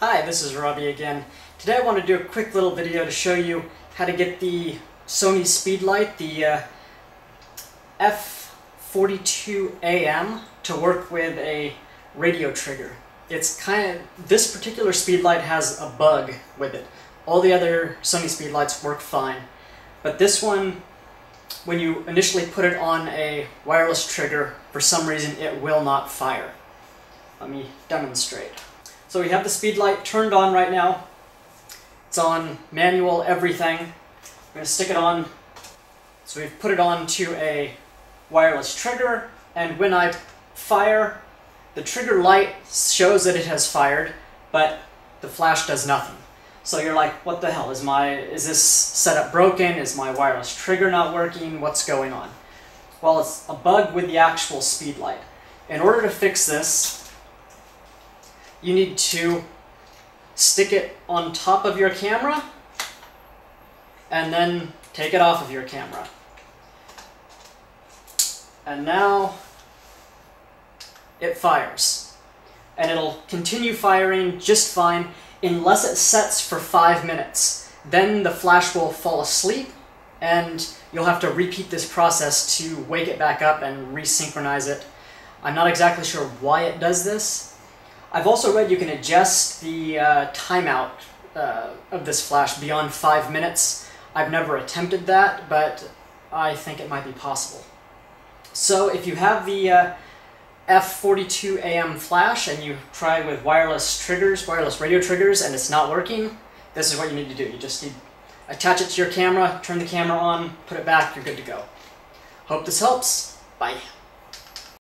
Hi, this is Robbie again. Today I want to do a quick little video to show you how to get the Sony Speedlight, the uh, F42AM, to work with a radio trigger. It's kind of, this particular Speedlight has a bug with it. All the other Sony Speedlights work fine, but this one, when you initially put it on a wireless trigger, for some reason it will not fire. Let me demonstrate. So we have the speed light turned on right now. It's on manual everything. Going to stick it on. So we've put it on to a wireless trigger, and when I fire, the trigger light shows that it has fired, but the flash does nothing. So you're like, what the hell, is my, is this setup broken? Is my wireless trigger not working? What's going on? Well, it's a bug with the actual speed light. In order to fix this, you need to stick it on top of your camera and then take it off of your camera. And now it fires. And it'll continue firing just fine unless it sets for five minutes. Then the flash will fall asleep and you'll have to repeat this process to wake it back up and resynchronize it. I'm not exactly sure why it does this, I've also read you can adjust the uh, timeout uh, of this flash beyond five minutes. I've never attempted that, but I think it might be possible. So if you have the uh, F42AM flash and you try with wireless triggers, wireless radio triggers, and it's not working, this is what you need to do. You just need attach it to your camera, turn the camera on, put it back, you're good to go. Hope this helps. Bye.